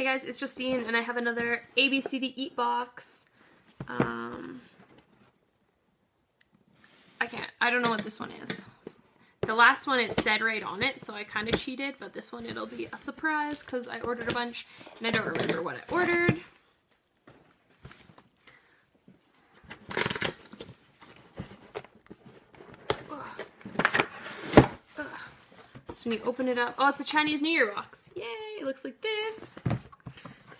Hey guys, it's Justine and I have another ABCD Eat box. Um, I can't, I don't know what this one is. The last one it said right on it, so I kind of cheated, but this one it'll be a surprise because I ordered a bunch and I don't remember what I ordered. So when you open it up, oh, it's the Chinese New Year box. Yay, it looks like this.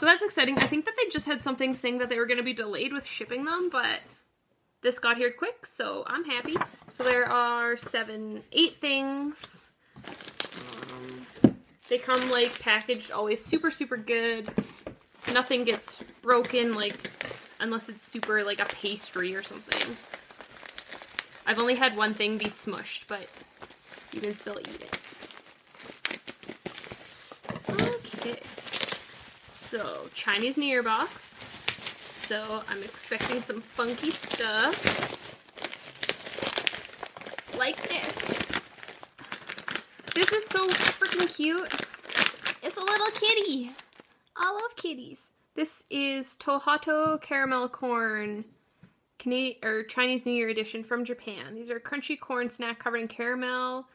So that's exciting. I think that they just had something saying that they were going to be delayed with shipping them, but this got here quick, so I'm happy. So there are seven, eight things. Um, they come like packaged always super, super good. Nothing gets broken like unless it's super like a pastry or something. I've only had one thing be smushed, but you can still eat it. Okay. So, Chinese New Year box. So, I'm expecting some funky stuff. Like this. This is so freaking cute. It's a little kitty. I love kitties. This is Tohato Caramel Corn Canadian or Chinese New Year edition from Japan. These are crunchy corn snack covered in caramel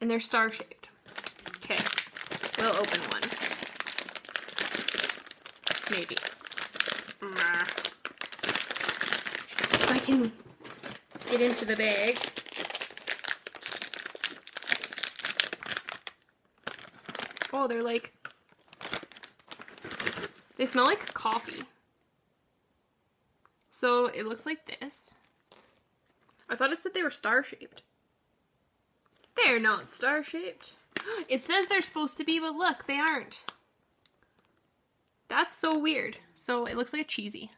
and they're star shaped. Okay, we'll open one. Maybe. If I can get into the bag. Oh, they're like, they smell like coffee. So it looks like this. I thought it said they were star-shaped. They're not star-shaped. It says they're supposed to be, but look, they aren't. That's so weird. So it looks like a cheesy.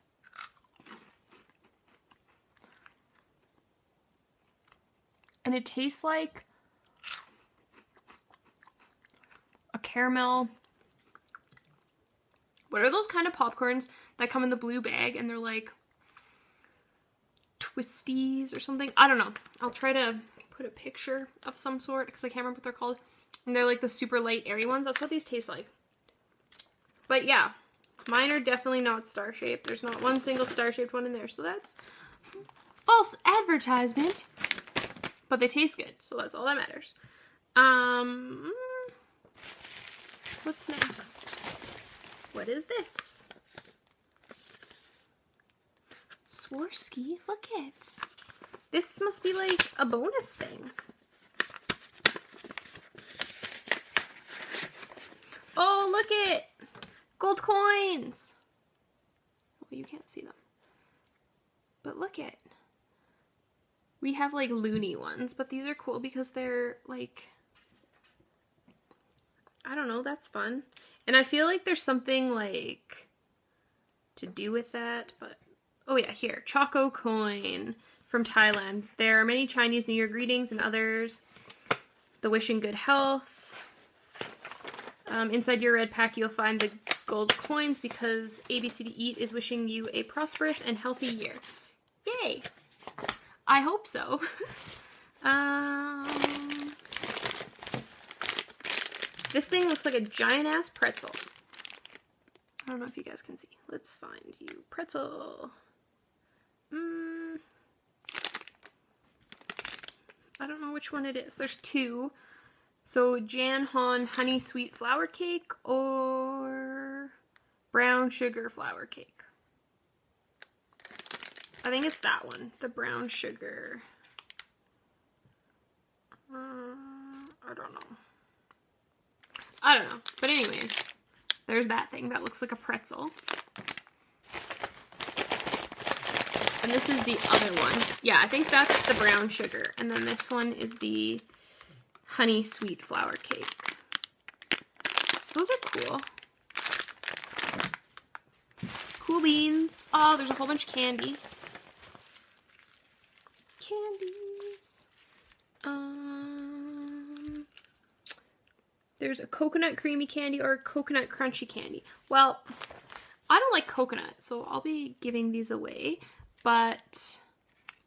And it tastes like a caramel. What are those kind of popcorns that come in the blue bag and they're like twisties or something? I don't know. I'll try to put a picture of some sort because I can't remember what they're called. And they're like the super light airy ones. That's what these taste like. But yeah, mine are definitely not star-shaped. There's not one single star-shaped one in there. So that's false advertisement. But they taste good. So that's all that matters. Um, what's next? What is this? Swarovski, look it. This must be like a bonus thing. Oh, look it! Gold coins! Well, you can't see them. But look it. We have like loonie ones, but these are cool because they're like, I don't know, that's fun. And I feel like there's something like to do with that, but oh yeah, here, Choco coin from Thailand. There are many Chinese New Year greetings and others. The wishing good health. Um, inside your red pack, you'll find the gold coins because ABCD Eat is wishing you a prosperous and healthy year. Yay! I hope so. um, this thing looks like a giant ass pretzel. I don't know if you guys can see. Let's find you. Pretzel. Mm, I don't know which one it is. There's two. So Jan Han honey sweet Flower cake or brown sugar flour cake. I think it's that one, the brown sugar. Uh, I don't know. I don't know. But anyways, there's that thing that looks like a pretzel. And this is the other one. Yeah, I think that's the brown sugar. And then this one is the honey sweet flour cake. So those are cool. Cool beans. Oh, there's a whole bunch of candy. Candies. Um, there's a coconut creamy candy or a coconut crunchy candy. Well, I don't like coconut, so I'll be giving these away, but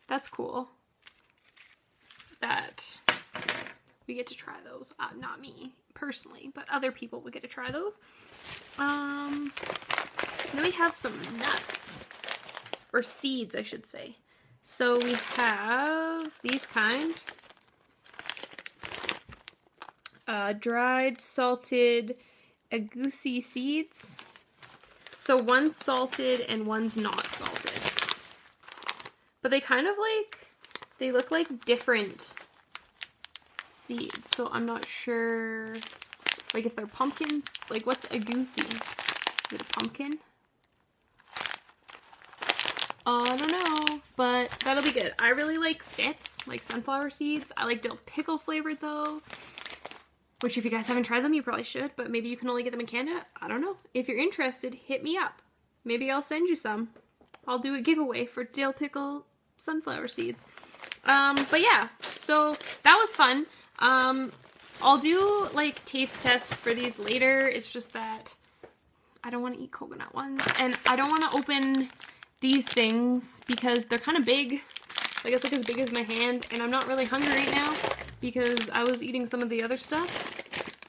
that's cool. That we get to try those. Uh, not me personally, but other people will get to try those. Um, then we have some nuts. Or seeds, I should say. So we have these kind. Uh, dried, salted, egusi seeds. So one's salted and one's not salted. But they kind of like, they look like different seeds. So I'm not sure, like if they're pumpkins. Like what's egusi? Is it a pumpkin? I don't know, but that'll be good. I really like spits, like sunflower seeds. I like dill pickle flavored though. Which if you guys haven't tried them, you probably should, but maybe you can only get them in Canada. I don't know. If you're interested, hit me up. Maybe I'll send you some. I'll do a giveaway for dill pickle sunflower seeds. Um, but yeah, so that was fun. Um, I'll do like taste tests for these later. It's just that I don't want to eat coconut ones. And I don't want to open these things because they're kind of big. I guess like as big as my hand. And I'm not really hungry right now because I was eating some of the other stuff.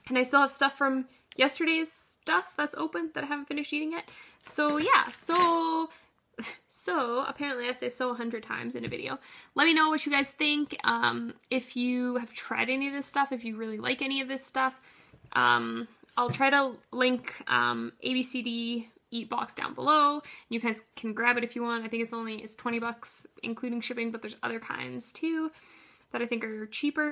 And I still have stuff from yesterday's stuff that's open that I haven't finished eating yet. So yeah, so so apparently I say so a hundred times in a video. Let me know what you guys think. Um, if you have tried any of this stuff, if you really like any of this stuff. Um, I'll try to link um, ABCD Eat box down below. You guys can grab it if you want. I think it's only it's 20 bucks including shipping, but there's other kinds too that I think are cheaper.